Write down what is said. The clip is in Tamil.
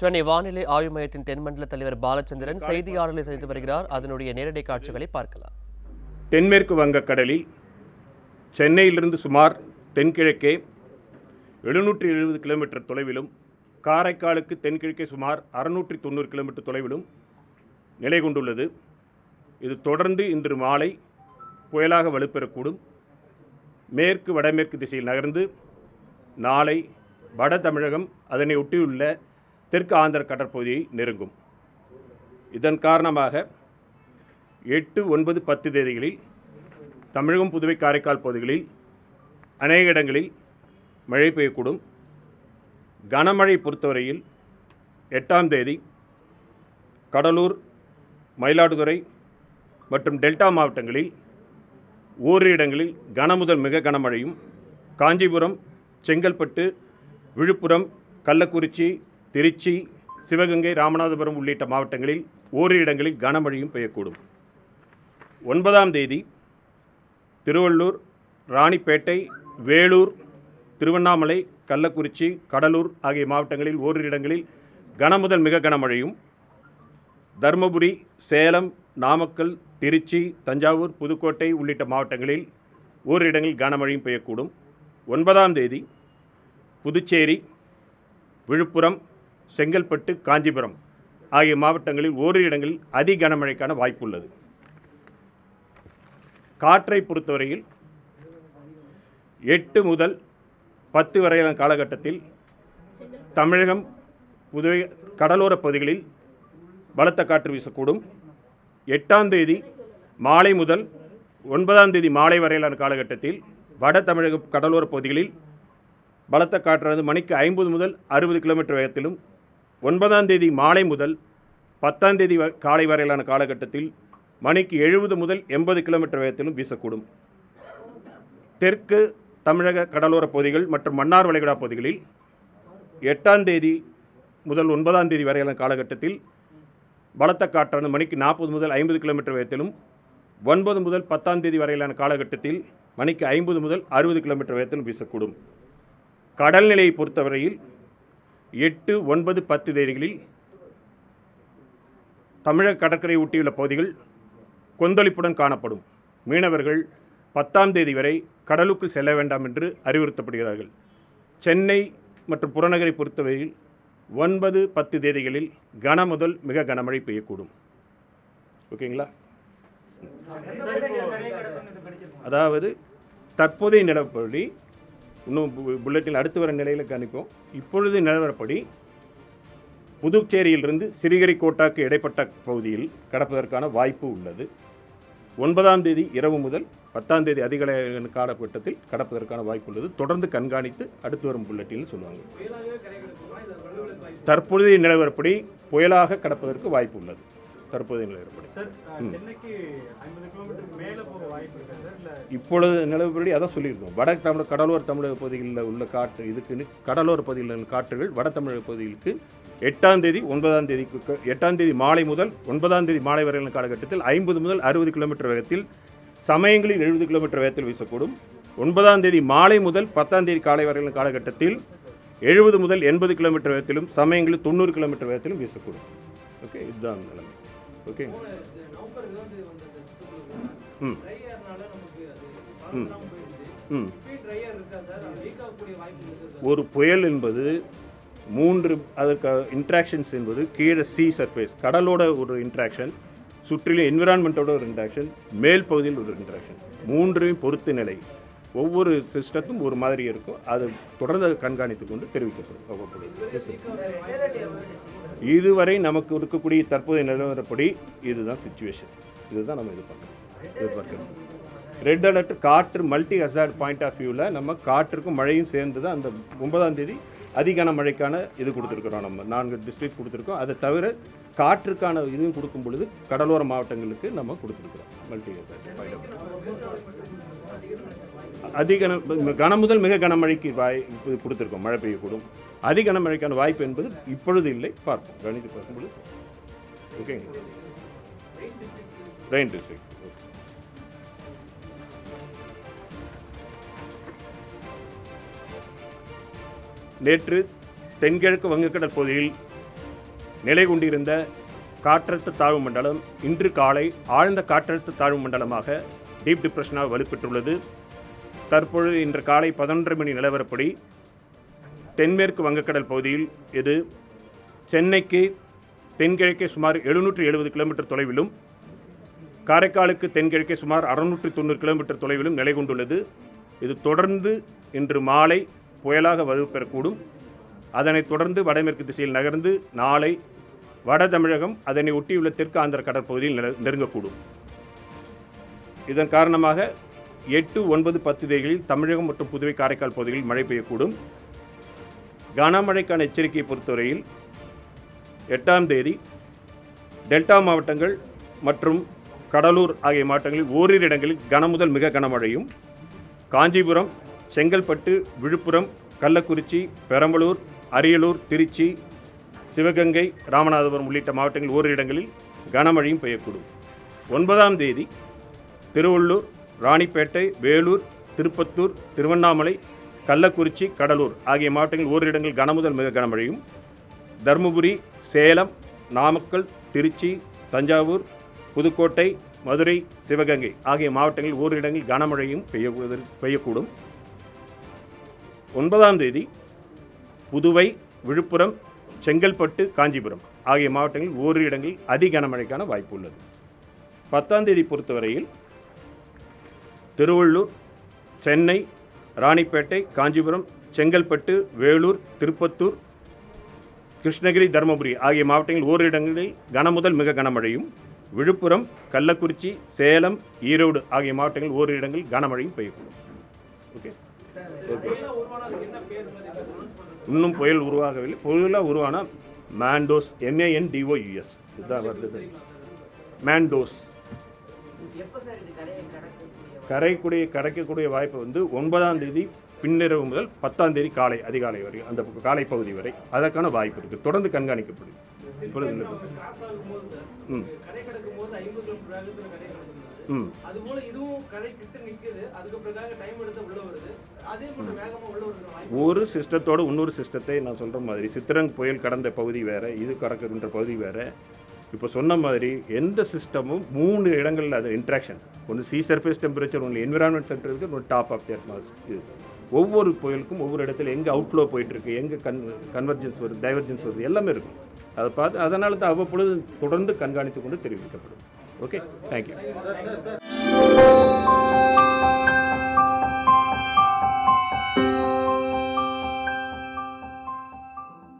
சென்னை வானிலை ஆய்வு மையத்தின் தென்மண்டல தலைவர் பாலச்சந்திரன் செய்தியாளர்களை சந்தித்து வருகிறார். அதனுடைய நேரடி காட்சிகளை பார்க்கலாம். தென்மேற்கு வங்கக்கடலில் சென்னையிலிருந்து சுமார் தென்கிழக்கே எழுநூற்றி எழுபது கிலோமீட்டர் தொலைவிலும் காரைக்காலுக்கு தென்கிழக்கே சுமார் அறுநூற்றி தொண்ணூறு கிலோமீட்டர் தொலைவிலும் நிலை கொண்டுள்ளது. இது தொடர்ந்து இன்று மாலை புயலாக வலுப்பெறக்கூடும். மேற்கு வடமேற்கு திசையில் நகர்ந்து நாளை வட தமிழகம் அதனை ஒட்டியுள்ள தெற்கு ஆந்திர கடற்பகுதியை நெருங்கும். இதன் காரணமாக எட்டு ஒன்பது பத்து தேதிகளில் தமிழகம் புதுவை காரைக்கால் பகுதிகளில் அநேக இடங்களில் மழை பெய்யக்கூடும். கனமழை பொறுத்தவரையில் எட்டாம் தேதி கடலூர் மயிலாடுதுறை மற்றும் டெல்டா மாவட்டங்களில் ஓரிரு இடங்களில் கனமுதல் மிக கனமழையும் காஞ்சிபுரம் செங்கல்பட்டு விழுப்புரம் கள்ளக்குறிச்சி திருச்சி சிவகங்கை ராமநாதபுரம் உள்ளிட்ட மாவட்டங்களில் ஓரிரு இடங்களில் கனமழையும் பெய்யக்கூடும். ஒன்பதாம் தேதி திருவள்ளூர் ராணிப்பேட்டை வேலூர் திருவண்ணாமலை கள்ளக்குறிச்சி கடலூர் ஆகிய மாவட்டங்களில் ஓரிரு இடங்களில் கனமுதல் மிக கனமழையும் தருமபுரி சேலம் நாமக்கல் திருச்சி தஞ்சாவூர் புதுக்கோட்டை உள்ளிட்ட மாவட்டங்களில் ஓரிரு இடங்களில் கனமழையும் பெய்யக்கூடும். ஒன்பதாம் தேதி புதுச்சேரி விழுப்புரம் செங்கல்பட்டு காஞ்சிபுரம் ஆகிய மாவட்டங்களில் ஓரிரு இடங்களில் அதி கனமழைக்கான வாய்ப்புள்ளது காற்றை பொறுத்தவரையில் எட்டு முதல் பத்து வரையிலான காலகட்டத்தில் தமிழகம் புதுவை கடலோரப் பகுதிகளில் பலத்த காற்று வீசக்கூடும். எட்டாம் தேதி மாலை முதல் ஒன்பதாம் தேதி மாலை வரையிலான காலகட்டத்தில் வட தமிழக கடலோரப் பகுதிகளில் பலத்த காற்றானது மணிக்கு ஐம்பது முதல் அறுபது கிலோமீட்டர் வேகத்திலும் ஒன்பதாம் தேதி மாலை முதல் பத்தாம் தேதி வ- காலை வரையிலான காலகட்டத்தில் மணிக்கு எழுபது முதல் எண்பது கிலோமீட்டர் வேகத்திலும் வீசக்கூடும். தெற்கு தமிழக கடலோரப் பகுதிகள் மற்றும் மன்னார் வளைகுடா பகுதிகளில் எட்டாம் தேதி முதல் ஒன்பதாம் தேதி வரையிலான காலகட்டத்தில் பலத்த காற்றானது மணிக்கு நாற்பது முதல் ஐம்பது கிலோமீட்டர் வேகத்திலும் ஒன்பது முதல் பத்தாம் தேதி வரையிலான காலகட்டத்தில் மணிக்கு ஐம்பது முதல் அறுபது கிலோமீட்டர் வேகத்திலும் வீசக்கூடும். கடல் நிலையை பொறுத்தவரையில் எட்டு ஒன்பது பத்து தேதிகளில் தமிழக கடற்கரை ஒட்டியுள்ள பகுதிகள் கொந்தளிப்புடன் காணப்படும். மீனவர்கள் பத்தாம் தேதி வரை கடலுக்குள் செல்ல வேண்டாம் என்று அறிவுறுத்தப்படுகிறார்கள். சென்னை மற்றும் புறநகரை பொறுத்தவரையில் ஒன்பது பத்து தேதிகளில் கன முதல் மிக கனமழை பெய்யக்கூடும். ஓகேங்களா? அதாவது தற்போதைய நிலப்படி இன்னும் பு- புல்லட்டில் அடுத்து வர நிலையில் கணிப்போம் இப்பொழுது நிலவரப்படி புதுச்சேரியிலிருந்து சிறிகரிக்கோட்டாக்கு இடைப்பட்ட பகுதியில் கடப்பதற்கான வாய்ப்பு உள்ளது. ஒன்பதாம் தேதி இரவு முதல் பத்தாம் தேதி அதிகாலை காலகட்டத்தில் கடப்பதற்கான வாய்ப்பு உள்ளது. தொடர்ந்து கண்காணித்து அடுத்து வரும் புல்லட்டில் சொல்லுவாங்க. தற்பொழுதைய நிலவரப்படி புயலாக கடப்பதற்கு வாய்ப்பு உள்ளது. தற்போதைய சார் இல்ல இப்பொழுது நிலவரப்படி அதான் சொல்லியிருக்கோம் வட தமிழ் கடலோர தமிழக பகுதிகளில் உள்ள காற்று இதுக்குன்னு கடலோர பகுதியில் உள்ள காற்றுகள் வட தமிழக பகுதிகளுக்கு எட்டாம் தேதி ஒன்பதாம் தேதிக்கு எட்டாம் தேதி மாலை முதல் ஒன்பதாம் தேதி மாலை வரையிலான காலகட்டத்தில் ஐம்பது முதல் அறுபது கிலோமீட்டர் வேகத்தில் சமயங்களில் எழுபது கிலோமீட்டர் வேகத்தில் வீசக்கூடும். ஒன்பதாம் தேதி மாலை முதல் பத்தாம் தேதி காலை வரையிலான காலகட்டத்தில் எழுபது முதல் எண்பது கிலோமீட்டர் வேகத்திலும் சமயங்களில் தொண்ணூறு கிலோமீட்டர் வேகத்திலும் வீசக்கூடும். ஓகே இதுதான் நிலைமை. ஓகே. ம். ம். ம். ஒரு புயல் என்பது மூன்று அதற்கு இன்ட்ராக்ஷன்ஸ் என்பது கீழே சி சர்ஃபேஸ் கடலோட ஒரு இன்ட்ராக்ஷன் சுற்றிலும் என்விரான்மெண்ட்டோட ஒரு இன்ட்ராக்ஷன் மேல் பகுதியில் ஒரு இன்ட்ராக்ஷன் மூன்றையும் பொறுத்து நிலை. ஒவ்வொரு சிஸ்டத்தும் ஒரு மாதிரி இருக்கும். அது தொடர்ந்து கண்காணித்து கொண்டு தெரிவிக்கப்படும். இதுவரை நமக்கு இருக்கக்கூடிய தற்போதைய நிலவரப்படி இதுதான் சுச்சுவேஷன் இதுதான் நம்ம இது பண்ணுறோம் எதிர்பார்க்கிறோம். ரெட் அலர்ட் காற்று மல்டி ஹசார்ட் பாயிண்ட் ஆஃப் வியூவில் நம்ம காற்றுக்கும் மழையும் சேர்ந்து தான் அந்த ஒன்பதாம் தேதி அதிகான மழைக்கான இது கொடுத்துருக்குறோம் நம்ம. நான்கு டிஸ்ட்ரிக்ட் கொடுத்துருக்கோம். அதை தவிர காற்றுக்கான இதுவும் கொடுக்கும் பொழுது கடலோர மாவட்டங்களுக்கு நம்ம கொடுத்துருக்குறோம். மல்டி ஹசார்ட் பாயிண்ட் ஆஃப் அதிக கன முதல் மிக கனமழைக்கு வாய் கொடுத்துருக்கோம். மழை பெய்யக்கூடும். அதிக கனமழைக்கான வாய்ப்பு என்பது இப்பொழுது இல்லை. பார்ப்போம். கணித்து பார்க்கும்பொழுது ஓகேங்க ரெயின் டிஸ்ட்ரிக்ட் நேற்று தென்கிழக்கு வங்கக்கடல் பகுதியில் நிலை கொண்டிருந்த காற்றழுத்த தாழ்வு மண்டலம் இன்று காலை ஆழ்ந்த காற்றழுத்த தாழ்வு மண்டலமாக டீப் டிப்ரெஷனாக வலுப்பெற்றுள்ளது. தற்பொழுது இன்று காலை பதினொன்று மணி நிலவரப்படி தென்மேற்கு வங்கக்கடல் பகுதியில் இது சென்னைக்கு தென்கிழக்கே சுமார் எழுநூற்றி எழுபது கிலோமீட்டர் தொலைவிலும் காரைக்காலுக்கு தென்கிழக்கே சுமார் அறுநூற்றி தொண்ணூறு கிலோமீட்டர் தொலைவிலும் நிலை கொண்டுள்ளது. இது தொடர்ந்து இன்று மாலை புயலாக வலுப்பெறக்கூடும். அதனைத் தொடர்ந்து வடமேற்கு திசையில் நகர்ந்து நாளை வட தமிழகம் அதனை ஒட்டியுள்ள தெற்கு ஆந்திர கடற்பகுதியில் நெருங்கக்கூடும். இதன் காரணமாக எட்டு ஒன்பது பத்து தேதிகளில் தமிழகம் மற்றும் புதுவை காரைக்கால் பகுதிகளில் மழை பெய்யக்கூடும். கனமழைக்கான எச்சரிக்கையை பொறுத்தவரையில் எட்டாம் தேதி டெல்டா மாவட்டங்கள் மற்றும் கடலூர் ஆகிய மாவட்டங்களில் ஓரிரு இடங்களில் கனமுதல் மிக கனமழையும் காஞ்சிபுரம் செங்கல்பட்டு விழுப்புரம் கள்ளக்குறிச்சி பெரம்பலூர் அரியலூர் திருச்சி சிவகங்கை ராமநாதபுரம் உள்ளிட்ட மாவட்டங்களில் ஓரிரு இடங்களில் கனமழையும் பெய்யக்கூடும். ஒன்பதாம் தேதி திருவள்ளூர் ராணிப்பேட்டை வேலூர் திருப்பத்தூர் திருவண்ணாமலை கள்ளக்குறிச்சி கடலூர் ஆகிய மாவட்டங்களில் ஓரிரு இடங்களில் கனமுதல் மிக கனமழையும் தருமபுரி சேலம் நாமக்கல் திருச்சி தஞ்சாவூர் புதுக்கோட்டை மதுரை சிவகங்கை ஆகிய மாவட்டங்களில் ஓரிரு இடங்களில் கனமழையும் பெய்ய பெய்யக்கூடும். ஒன்பதாம் தேதி புதுவை விழுப்புரம் செங்கல்பட்டு காஞ்சிபுரம் ஆகிய மாவட்டங்களில் ஓரிரு இடங்களில் அதி கனமழைக்கான வாய்ப்பு உள்ளது. பத்தாம் தேதி பொறுத்தவரையில் திருவள்ளூர் சென்னை ராணிப்பேட்டை காஞ்சிபுரம் செங்கல்பட்டு வேலூர் திருப்பத்தூர் கிருஷ்ணகிரி தருமபுரி ஆகிய மாவட்டங்களில் ஓரிரு இடங்களில் கனமுதல் மிக கனமழையும் விழுப்புரம் கள்ளக்குறிச்சி சேலம் ஈரோடு ஆகிய மாவட்டங்களில் ஓரிரு இடங்களில் கனமழையும் பெய்யக்கூடும். ஓகே ஓகே இன்னும் புயல் உருவாகவில்லை. புயலாக உருவான? மேண்டோஸ் எம்ஏஎன் டிஓயுஎஸ் இதுதான் வருது. மேண்டோஸ் கரைக்கூடிய கரைக்கக்கூடிய வாய்ப்பு வந்து ஒன்பதாம் தேதி பின்னிரவு முதல் பத்தாம் தேதி காலை அதிகாலை வரை அந்த காலை பகுதி வரை. அதற்கான வாய்ப்பு இருக்குது தொடர்ந்து கண்காணிக்கப்படும். புரியுதுங்களா? ம். ம். ஒரு சிஸ்டத்தோட இன்னொரு சிஸ்டத்தை நான் சொல்கிற மாதிரி சித்திரங் புயல் கடந்த பகுதி வேறு இது கடக்குன்ற பகுதி வேறு. இப்போ சொன்ன மாதிரி எந்த சிஸ்டமும் மூணு இடங்களில் அது இன்ட்ராக்ஷன் ஒன்று சி சர்ஃபேஸ் டெம்பரேச்சர் ஒன்று என்விரான்மெண்ட் சென்டர் இருக்குது ஒன்று டாப் ஆஃப் தி இது ஒவ்வொரு புயலுக்கும் ஒவ்வொரு இடத்துல எங்கே அவுட்ஃப்ளோ போயிட்டுருக்கு எங்கே கன் கன்வர்ஜென்ஸ் வருது டைவர்ஜென்ஸ் வருது எல்லாமே இருக்கும். அதை பார்த்து அதனால தான் அவ்வப்பொழுது தொடர்ந்து கண்காணித்து கொண்டு தெரிவிக்கப்படும். Okay thank you